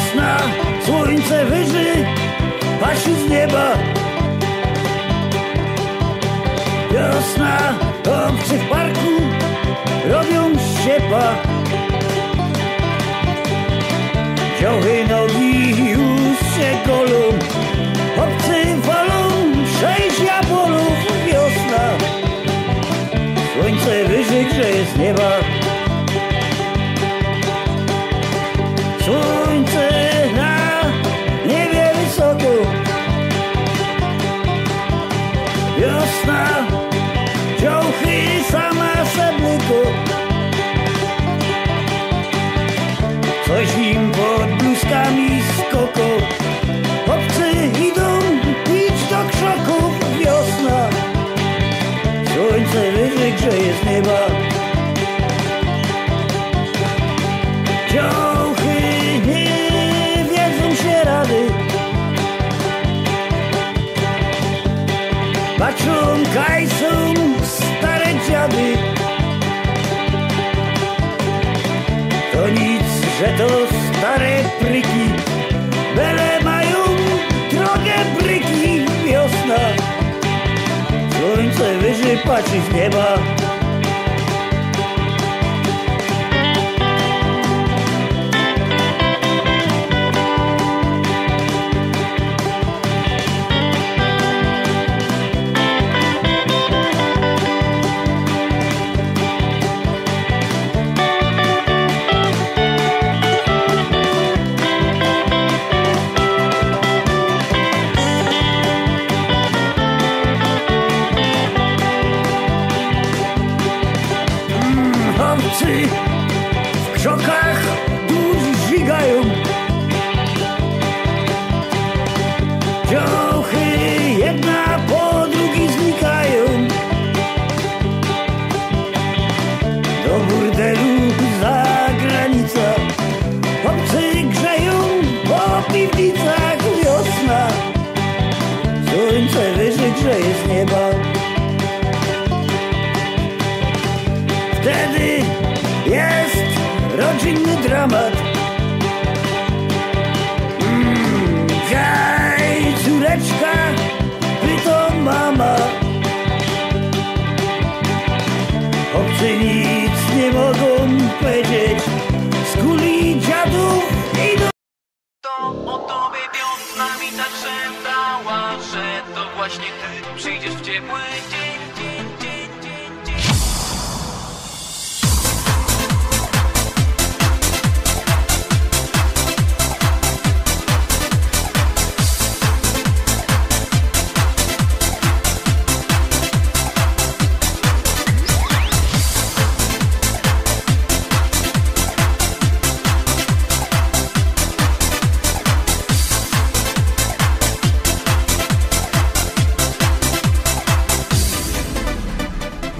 wiosna, słońce wyży, pasi z nieba. Wiosna, obcy w parku, robią siepa. Ciochy nogi już się kolą, obcy falą, sześć jabolów wiosna. Słońce wyży grzeje z nieba. to staré priky, bele majú droge priky, jasná. Slunce vyžypačí z neba, W krzokach dłuż żygają Ciochy jedna po drugiej znikają. Do burdelu za granicą Chłopcy grzeją po piwnicach Wiosna. Słońce wyżej grzeje z nieba. inny dramat. Mm, Hej, córeczka, pyta mama. Obcy nic nie mogą powiedzieć.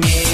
me.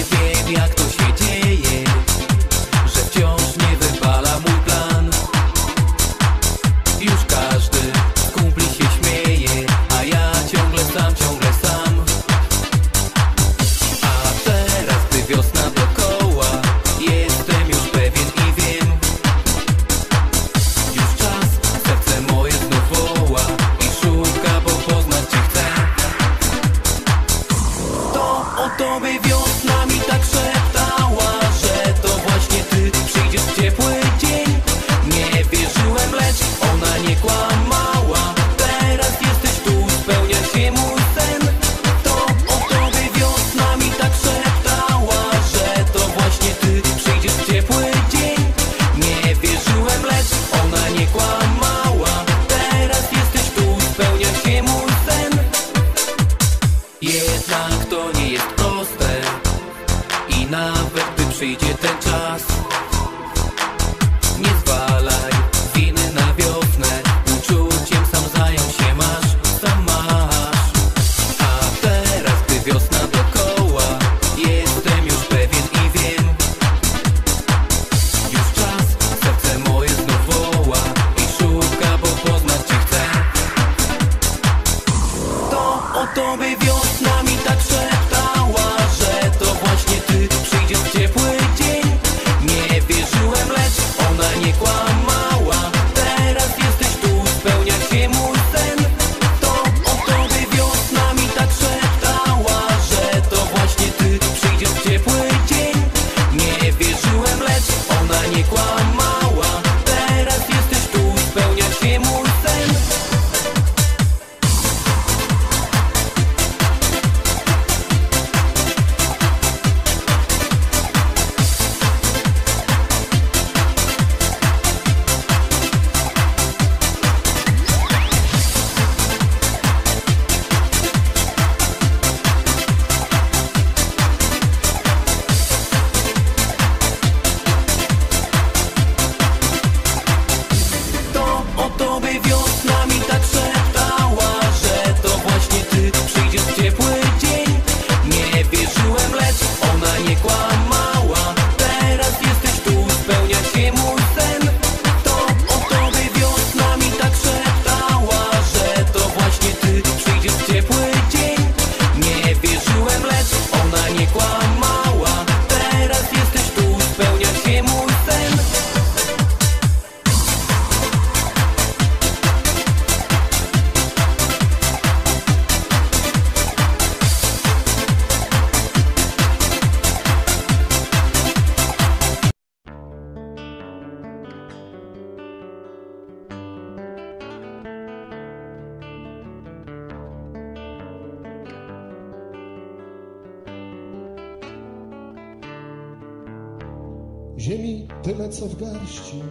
W garści.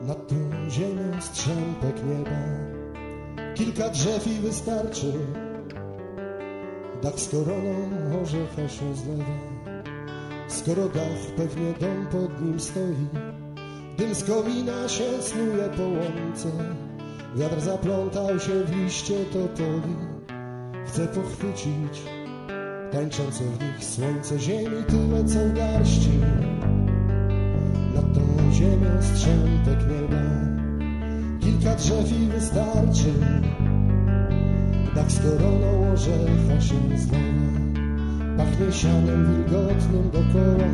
Nad tą ziemią strzępek nieba. Kilka drzew i wystarczy. Dach z koroną orzecha się zlewa Skoro dach pewnie dom pod nim stoi Dym z komina się snuje po łące Wiatr zaplątał się w liście topowi Chcę pochwycić tańczące w nich słońce ziemi tyle co garści strzępek nieba kilka drzew i wystarczy. Dach z koroną orzecha się zlewa pachnie sianem wilgotnym dokoła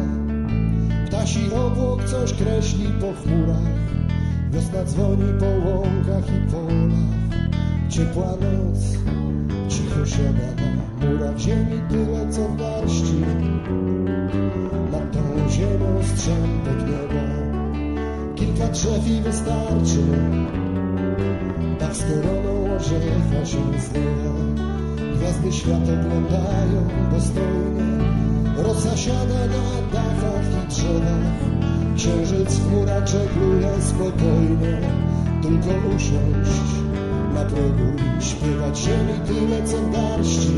ptasi obłok coś kreśli po chmurach wiosna dzwoni po łąkach i polach. Ciepła noc cicho siada na murach ziemi tyle co w garści nad tą ziemią strzępek nieba kilka drzew i wystarczy. Tak z koroną orzecha się zlewa gwiazdy świat oglądają dostojnie rosa siada na dachach i drzewach. Księżyc w chmurach spokojnie. Tylko usiąść na progu i śpiewać ziemi tyle co w garści.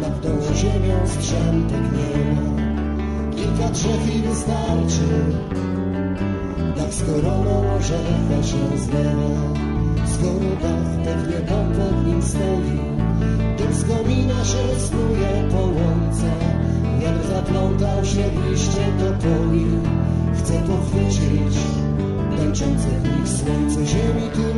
Nad tą ziemią strzępek nieba kilka drzew i wystarczy tak z koroną orzecha się zlewa skoro dach pewnie dom pod nim stoi. Tym z komina się snuje po łące wiatr zaplątał się w liście topoli chcę pochwycić tańczące w nich słońce ziemi tu